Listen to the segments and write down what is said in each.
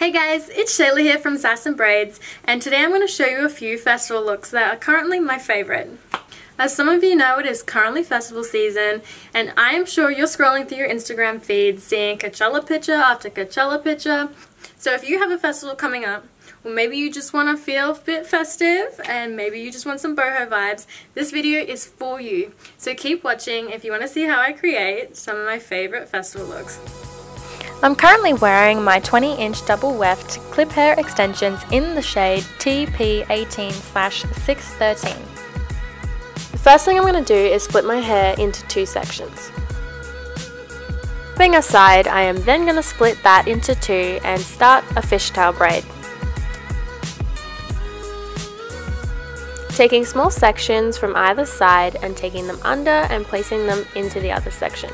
Hey guys, it's Shayla here from Sass and Braids, and today I'm going to show you a few festival looks that are currently my favorite. As some of you know, it is currently festival season, and I am sure you're scrolling through your Instagram feed seeing Coachella picture after Coachella picture. So if you have a festival coming up, or maybe you just want to feel a bit festive, and maybe you just want some boho vibes, this video is for you. So keep watching if you want to see how I create some of my favorite festival looks. I'm currently wearing my 20 inch double weft Cliphair extensions in the shade TP18-613. The first thing I'm going to do is split my hair into two sections. Being aside, I am then going to split that into two and start a fishtail braid. Taking small sections from either side and taking them under and placing them into the other section.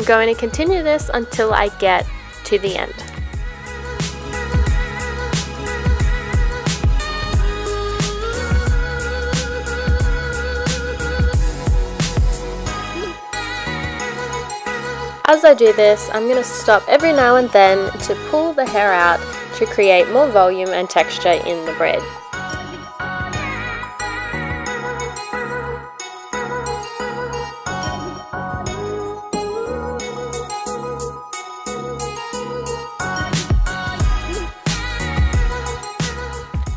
I'm going to continue this until I get to the end. As I do this, I'm going to stop every now and then to pull the hair out to create more volume and texture in the braid.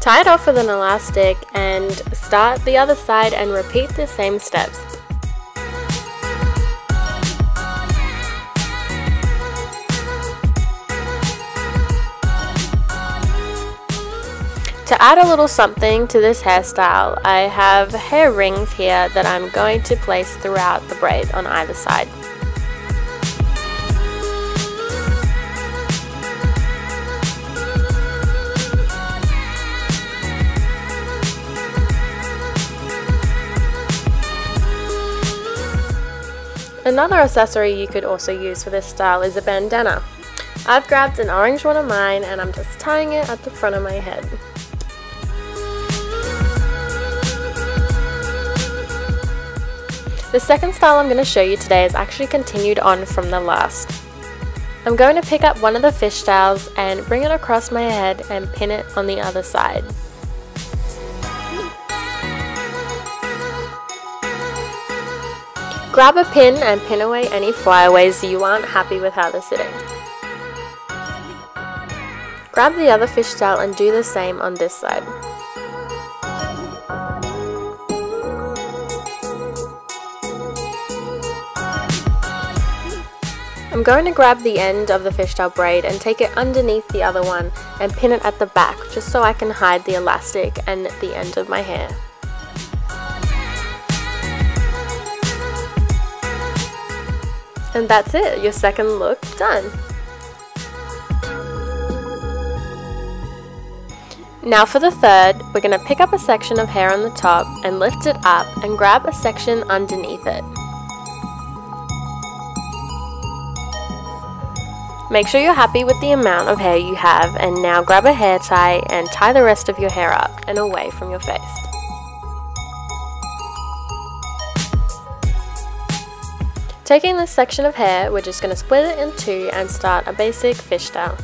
Tie it off with an elastic and start the other side and repeat the same steps. To add a little something to this hairstyle, I have hair rings here that I'm going to place throughout the braid on either side. Another accessory you could also use for this style is a bandana. I've grabbed an orange one of mine and I'm just tying it at the front of my head. The second style I'm going to show you today is actually continued on from the last. I'm going to pick up one of the fishtails and bring it across my head and pin it on the other side. Grab a pin and pin away any flyaways you aren't happy with how they're sitting. Grab the other fish tail and do the same on this side. I'm going to grab the end of the fishtail braid and take it underneath the other one and pin it at the back just so I can hide the elastic and the end of my hair. And that's it, your second look done. Now for the third, we're going to pick up a section of hair on the top and lift it up and grab a section underneath it. Make sure you're happy with the amount of hair you have and now grab a hair tie and tie the rest of your hair up and away from your face. Taking this section of hair, we're just going to split it in two and start a basic fishtail.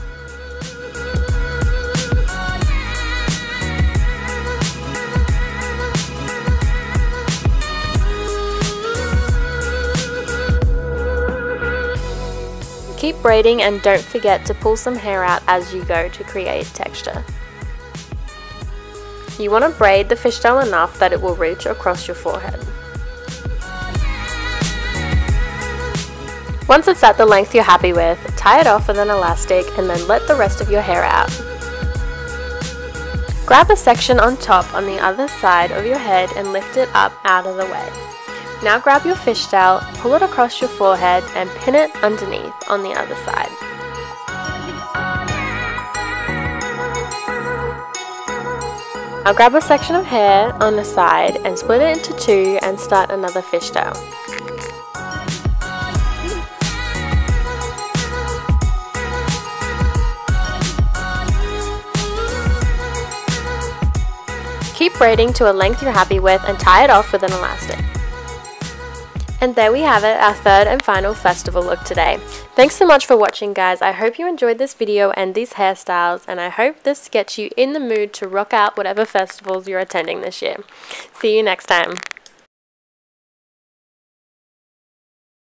Keep braiding and don't forget to pull some hair out as you go to create texture. You want to braid the fishtail enough that it will reach across your forehead. Once it's at the length you're happy with, tie it off with an elastic and then let the rest of your hair out. Grab a section on top on the other side of your head and lift it up out of the way. Now grab your fishtail, pull it across your forehead and pin it underneath on the other side. Now grab a section of hair on the side and split it into two and start another fishtail. Keep braiding to a length you're happy with and tie it off with an elastic. And there we have it, our third and final festival look today. Thanks so much for watching guys, I hope you enjoyed this video and these hairstyles and I hope this gets you in the mood to rock out whatever festivals you're attending this year. See you next time.